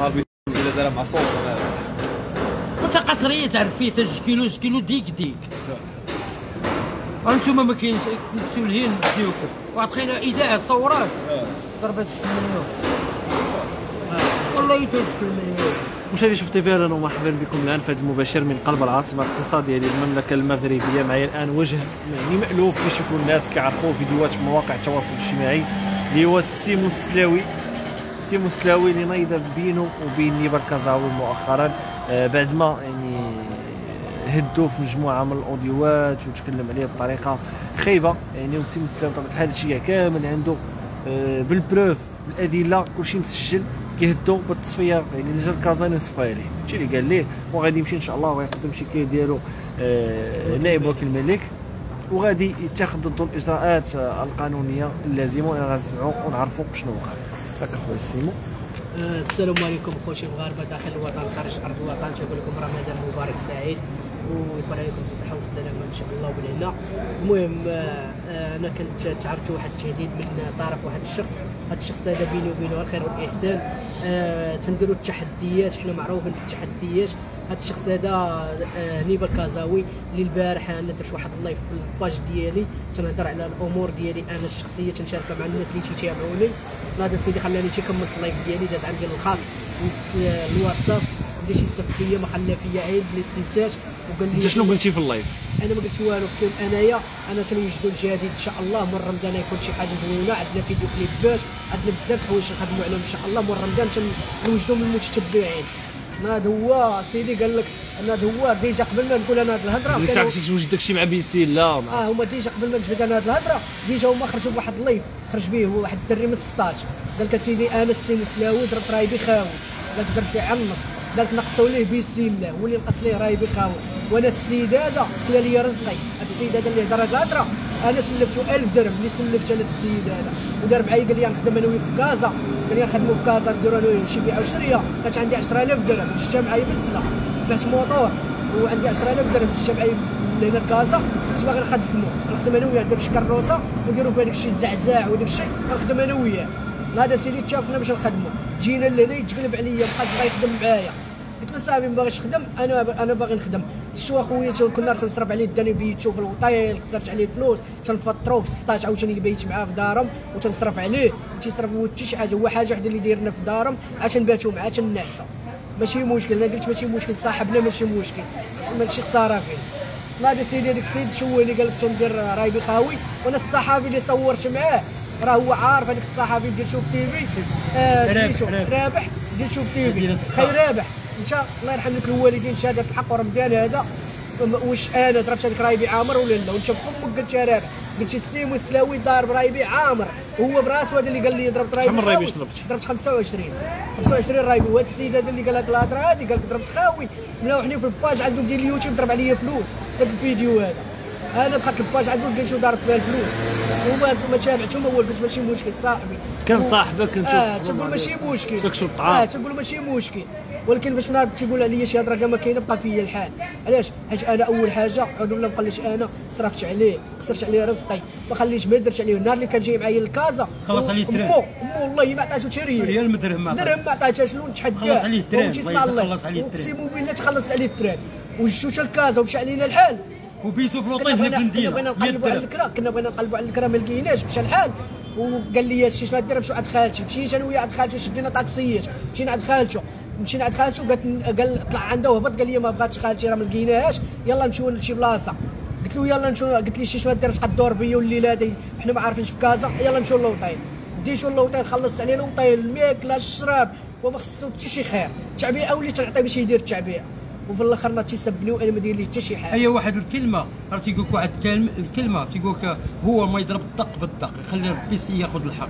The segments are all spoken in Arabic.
نهار وانت قصريه تعرف فيه جوج كيلو جوج كيلو ديك ديك. انتوما ما كاينش كنتو لهين بديوكم واحد خينا اذاعه صورات. آه. ضربت 6 مليون. والله يتوجد المليون مشاهدي شوف تيفي أهلا ومرحبا بكم الآن في هذا المباشر من قلب العاصمة الاقتصادية للمملكه المغربية. معي الآن وجه يعني مألوف كيشوفوا الناس كيعرفوه فيديوهات في مواقع التواصل الاجتماعي. اللي هو السيمو السلاوي. سيمو السلاوي اللي نايضه بينه وبين نيبا الكازاوي مؤخرا. آه، بعد ما يعني هددوه في مجموعة من ال audioات وتكلم عليه بطريقة خايبة. يعني وسيمو السلاوي بطبيعه الحال هادشي كامل عنده آه، بال preuve بالأدلة كلشي مسجل كيهددو بالتصفية. يعني اللي جا الكازان يصفى عليه هادشي اللي قال ليه. وغادي يمشي إن شاء الله ويقدم شكايه ديالو آه، نائب وكيل الملك. وغادي يتخذ ضده الإجراءات القانونية اللازمة. وأنا غنسمعوا ونعرفوا شنو وقع. هاك اخويا سيمو. السلام عليكم خوتي المغاربه داخل الوطن خارج أرض الوطن. تقول لكم رمضان مبارك سعيد. ويكون عليكم الصحة والسلامة إن شاء الله وبالهنا المهم آه، أنا كنت تعرضت واحد التهديد من طرف واحد الشخص. هذا الشخص هذا بيني وبينه الخير والإحسان. آه، تنديروا التحديات حنا معروفين بالتحديات. هذا الشخص هذا آه، نيبا الكازاوي اللي البارح أنا درت واحد ال live في ال page ديالي تنهضر على الأمور ديالي أنا الشخصية تنشاركها مع الناس اللي تيتابعوني. هذا السيدي خلاني تيكمل ال live ديالي داز عندي الخاص في الواتساب بدا شي سب فيا ما خلى فيا عيب اللي تنساش وقال لي أنت شنو قلتي في ال live؟ أنا ما قلت والو قلت لهم أنايا أنا تنوجدوا الجديد إن شاء الله من رمضان يكون شي حاجة زوينة عندنا vidéo clipات عندنا بزاف الحوايج نخدموا عليهم إن شاء الله من رمضان تنوجدوا من المتتبعين. هذا هو سيدي قال لك هذا هو ديجا قبل ما نقول أنا هذه الهضرة ديك الساعة توجد داكشي مع بيسيل لا مع آه هما ديجا قبل ما نجبد أنا هذه الهضرة ديجا هما خرجوا بواحد اللايف خرج به هو واحد الدري من 16 قال لك اسيدي أنا السين سلاوي ضربت راي بخاوي. قال لك درت لي عنص قال لك نقصوا ليه بيسي الله هو اللي نقص ليه راي بخاوي. وأنا السيد هذا قال لي رزقي هذا السيد هذا اللي هضر هاد الهضره أنا سلفته 1000 درهم اللي سلفت أنا السيد هذا. ودار معايا قال لي نخدم أنا وياك في كازا. قال لي نخدموا في كازا نديروا أنا وياه شي بيعه وشريه كانت عندي 10000 درهم. جبتها معايا بالسلا بعت موطور. وعندي 10000 درهم. جبتها معايا لهنا لكازا كنت باغي نخدمو نخدم أنا وياه ندير شي كروسه ونديرو فيها داكشي الزعزاع وداك الشيء نخدم أنا وياه هذا سيدي تشافنا باش نخدمو. جينا لهنا يتقلب عليا بقى بغا يخدم معايا. قلت له صاحبي ما باغيش نخدم أنا أنا باغي نخدم. شو أخويا؟ كنا تنصرف عليه داني بيتو في الوطيل كسرت عليه الفلوس. تنفطرو في 16 عاوتاني بيت معاه في دارهم وتنصرف عليه. تيصرف هو حتى شي حاجة. هو حاجة وحدة اللي دايرنا في دارهم. عاد تنباتو معاه تنعسو ماشي مشكل. أنا قلت ماشي مشكل. صاحبنا ماشي مشكل. ماشي خسارة فيه. هذا سيدي هذاك السيد شو اللي قال لك تندير رايبي خاوي؟ وأنا الصحافي اللي صورت معاه راه هو عارف هذاك الصحافي ديال شوف تي في. آه رابح، رابح. ديال شوف تي ديال في الصحافة. خير رابح. انت الله يرحم لك الوالدين شهادة الحق ورمضان هذا. م- واش أنا ضربت هذيك رايبي عامر ولا لا؟ وانت بفمك قلت رابح قلت السيمو السلاوي ضارب رايبي عامر هو براسو هذا اللي قال لي ضربت رايبي شحال من رايبي. ضربتي؟ ضربت 25 25 رايبي وهذا السيد هذا اللي قال هذه الهضره هذه قال لك ضربت خاوي. ملاوحني في ال page عنده ديال اليوتيوب ضرب عليا فلوس. في هذا الفيديو هذا. أنا دخلت ال page عنده لقيت شو ضارب فيها الفلوس. وما ما تابعتهم هو قلت ماشي مشكل صاحبي. كان صاحبك كنشوف آه تقول ماشي مشكل. آه تقول ماشي مشكل. ولكن فاش ناض تيقول عليا شي هضرة ما كاينة بقى فيا الحال. علاش؟ حيت أنا أول حاجة بالله ما خليتش أنا؟ صرفت عليه خسرت عليه رزقي. ما خليتش ما درتش عليه. النهار اللي كان جاي معايا لكازا خلص عليه التراب. امو والله ما عطاتو حتى ريال. ريال مدرهم ما درهم ما عطاتهاش له نتحداه؟ خلص عليه التراب، يخلص عليه التراب. اقسم بالله تخلص عليه التراب وجدتو حتى لكازا ومشى علينا الحال. وبيتو في كنا الوطن هنا بغينا في كنا المدينة بغينا 100 نقلبوا على درهم. الكرا كنا بغينا نقلبوا على الكرا ما لقيناش مشى الحال. وقال لي شي شنو دير نمشيو عند خالتي مشيت أنا وياه عند خالتي شدينا طاكسيات. مشينا عند خالته مشينا عند خالته قالت قال طلع عنده وهبط قال لي ما بغاتش خالتي راه ما لقيناهاش. يلا نمشيو لشي بلاصة. قلت له يلا نمشيو قلت لي شي شنو دير شقد دور بيا والليله هادي حنا ما عارفينش في كازا. يلا نمشيو للوطيل ديتو للوطيل خلصت عليه الوطيل الماكلة الشراب. وما خصو حتى شي خير. التعبئه وليت تنعطيه باش يدير التعبئه وفي الآخر ما تيسبني وأنا ما داير لي حتى شي حاجة. هي واحد الكلمة. راه تيقول لك واحد الكلمة الكلمة تيقول لك هو ما يضرب الدق بالدق يخلي البيسي ياخذ الحق.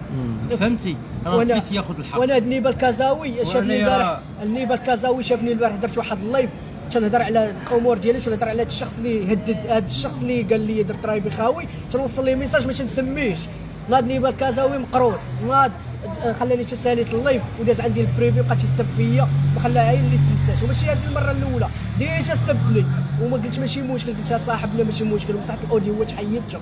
فهمتي؟ راه وأنا- البيسي ياخذ الحق. وأنا هاد النيبة الكازاوي شافني البارح النيبة الكازاوي شافني البارح درت واحد ال live تنهضر على الأمور ديالي تنهضر على هاد الشخص اللي هدد هاد الشخص اللي قال لي درت رايبي خاوي تنوصل ليه message ما تنسميش ناض نيبه الكازاوي مقروص ناض آه، خلاني تساليت ال live وداز عندي ال privé بقى تيسب فيا وخلاها عين اللي تنساش. وماشي هذه المرة الأولى déjà سبني وما قلت ماشي مشكل قلت صاحبنا ماشي مشكل ومسحت ال audio وتحيدته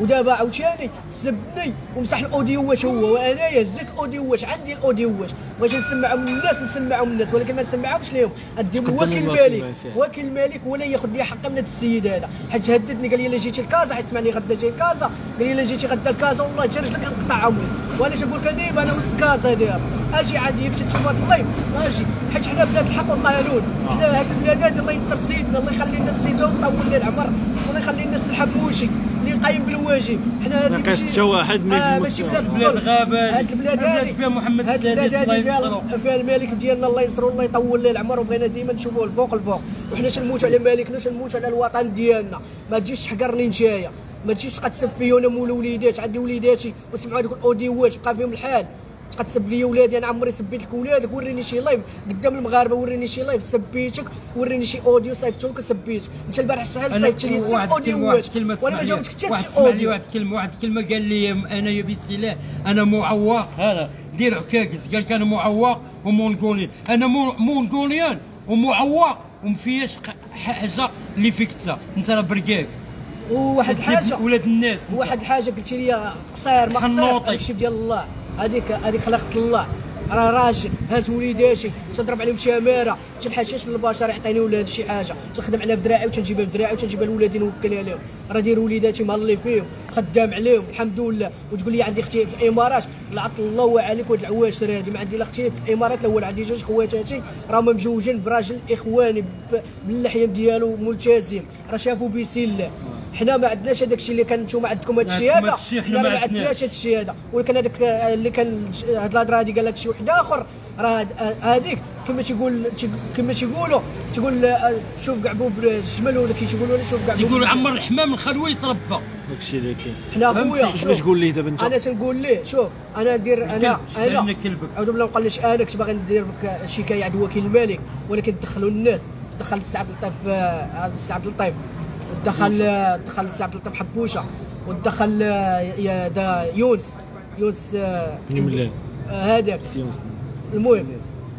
ودابا عاوتاني سبني ومسح ال audio واش هو وأنايا audio واش عندي ال audio واش. بغيت نسمعهم للناس نسمعهم للناس ولكن ما نسمعهمش ليهم. اديهم تقدم وكيل فيها. وكيل الملك ولا ياخذ لي حقه من هذا السيد هذا. حيت هددني قال لي إلا جيتي لكازا حيت سمعني غدا جاي لكازا. قال لي إلا جيتي غدا لكازا والله جا رجلك نقطعهم لك وأنا تنقول لك؟ نيب أنا وسط كازا دابا أجي عندي باش تشوف هذا ال live أجي. حيت حنا بلاد الحق والقانون حنا هاد البلاد هادي الله ينصر سيدنا الله يخلي لنا سيدنا ويطول لنا العمر. الله يخلي لنا السي الحموشي اللي قايم بالواجب. حنا ما ماشي- حتى واحد ما آه ماشي بلاد بلاد. غابه هاد البلاد بلاد هادي. فيها محمد السادس الله ينصرو فيها فيها الملك ديالنا الله ينصرو الله يطول ليه العمر وبغينا ديما نشوفوه الفوق الفوق. وحنا تنموتوا على ملكنا تنموتوا على الوطن ديالنا؟ ما تجيش تحقرني نتايا ما تجيش تبقى تسب فيا أنا مول وليدات عندي وليداتي وسمعوا هذوك الاوديوات بقى فيهم الحال. تبقى تسب لي ولادي أنا عمري سبيت لك ولادك وريني شي live قدام المغاربة وريني شي live سبيتك وريني شي audio صيفته لك سبيت أنت البارح سهل صيفت لي واحد اوديوات وأنا ما جاوبتك حتى واحد شي تسمع لي واحد كلمة واحد كلمة قال لي أنا يا بالسلاح أنا معوق. هذا دير عكاكس قال لك أنا معوق و mongolien أنا مو- mongolien ومعوق وما فياش ق- حاجة اللي فيك أنت انت راه برقاك. وواحد الحاجة ولاد الناس. واحد الحاجة قلت لي قصير ما قصير حنوطي. هذاك الشيء ديال الله. هذيك هذيك خلقت الله. راه راجل هاز وليداتي تنضرب عليهم تماره تنحشش للبشر يعطيني ولاد شي حاجة. تنخدم عليها بدراعي وتنجيبها بدراعي وتنجيبها لولادي نوكل عليهم. راه دير وليداتي مهلي فيهم. خدام عليهم الحمد لله. وتقول لي عندي أختي في الإمارات. لعط الله عليك وهاد العواشر هادي ما عندي لا أختي في الإمارات لا والو عندي جوج خواتاتي راهم مجوجين براجل إخواني باللحية ديالو ملتزم. راه شافوا بيسي الله. حنا ما عندناش هذاك الشيء اللي كان نتوما عندكم هذا الشيء عندكم هذا. حنا ما عندناش. هذا الشيء هذا. ولكن هذاك اللي كان هاد الهضره هذه قال لك شي واحد آخر راه هذيك كما تيقول كما تيقولوا تقول آه، شوف كاع بوب الجمل ولا كي تيقولوا شوف كاع بوب يقولوا عمر الحمام الخلوي يتربى. داكشي اللي كاين. حنا؟ خويا شوف، تقول ليه دابا انت؟ أنا تنقول ليه شوف أنا ندير أنا أنا بالله ما نقولش أنا كنت باغي ندير لك شكاية عند وكيل الملك. ولكن دخلوا الناس دخل السي عبد اللطيف آه، السي عبد اللطيف ودخل آه، دخل السي عبد اللطيف حبوشة ودخل آه، يونس يونس آه، نملان آه، هذاك سيونس. المهم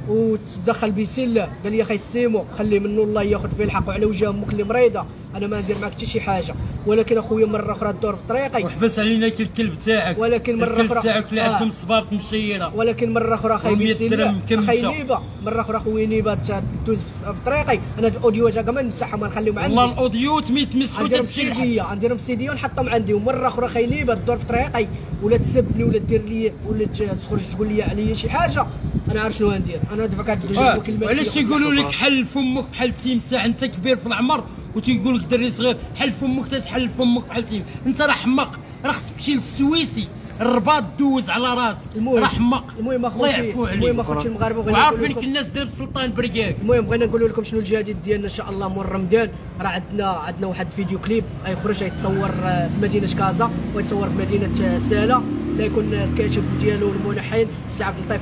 وتدخل بسله قال لي أخي السيمو خلي منه الله ياخذ فيه الحق وعلى وجه أمك اللي مريضه أنا ما ندير معك حتى شي حاجة. ولكن أخويا مرة أخرى الدور بطريقي وحبس علينا الكلب تاعك. ولكن مرة الكلب أخرى- تاعك اللي آه. عندهم صباط مشيرة. ولكن مرة أخرى أخي 400 بسله درهم كم أخي؟ نيبة. مرة أخرى خويا نيبة تدوز بس- في طريقي أنا هاد الاوديوات هكا ما نمسحهم ما نخليهم عندي. والله الأوديو يتمسحوا نديرهم تمشي في سيديه. نديرهم في سيديه ونحطهم عندي. ومرة أخرى خاي نيبة في طريقي. ولا تسبني ولا دير لي ولا تخرج تقول لي عليا شي حاجة. أنا عارف شنو غندير أنا دابا كنت آه، وعلاش ياخذ يقولوا لك. حل فمك بحال التمساح أنت كبير في العمر؟ وتيقول لك دري صغير حل فمك تتحل فمك بحال انت راه حماق راه خصك تمشي للسويسي. الرباط دوز على راسك. راه حماق المهم اخوتي المهم أخوتي المغاربة بغينا نقول وعارفين لكم- الناس دار بسلطان برقاك المهم بغينا نقول لكم شنو الجديد ديالنا إن شاء الله مور رمضان. راه عندنا عندنا واحد فيديو كليب غيخرج غيتصور آه، في مدينة كازا ويتصور في مدينة آه، سالا. لا يكون الكاتب ديالو الملحن السي عبد اللطيف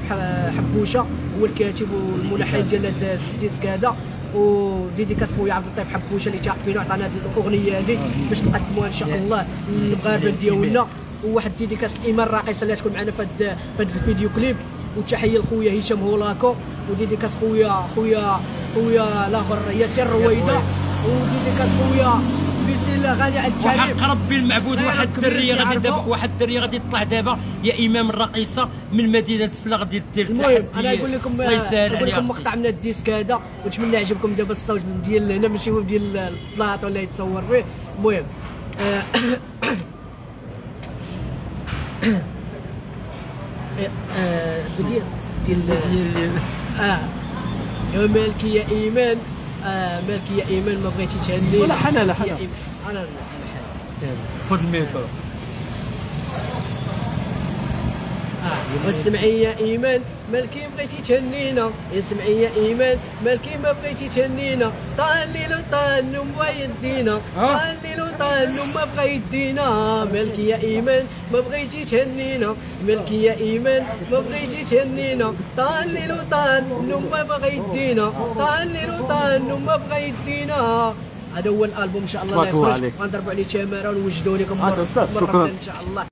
حبوشة هو الكاتب والملحن ديال هذا ال disque هذا. و dédicace خويا عبد اللطيف حبوشه اللي تاع فينا عطانا هذه الأغنية هذه باش نقدموها إن شاء الله للمغاربة ديالنا. وواحد dédicace إيمان راقصه اللي تكون معنا في هذا في هذا الفيديو كليب. وتحية لخويا هشام هولاكو. و dédicace خويا خويا خويا الآخر ياسر رويدة. و dédicace خويا بسم الله غالي عند الشريف وحق ربي المعبود واحد الدريه غادي. دابا واحد الدريه غادي تطلع دابا يا إمام الرئيسة من مدينة سلا غادي دير المهم أنا. نقول لكم نقول لكم مقطع من الديسك هذا ونتمنى يعجبكم دابا الصوت ديال هنا ماشي هو ديال البلاطو اللي يتصور فيه المهم آه، آه، بديل ديال آه يا مالكي يا إيمان آه مالكي يا ايمان ما بغيتي تهني ولا حنا لا حنا. أنا خذ الميكرو آه. والسمعي يا إيمان مالكي بغيتي تهنينا يا سمعي يا إيمان مالكي ما بغيتي تهنينا طالي لو طالو ما يدينا طالي لو طالو ما بغى يدينا مالكي يا إيمان. ما بغيتي تهنينا مالكي يا إيمان. ما بغيتي تهنينا طالي لو طالو ما بغى يدينا طالي لو طالو ما بغى يدينا هذا هو الألبوم إن شاء الله. غنضربوا عليه تماره ونوجدوا لكم شكراً. إن شاء الله.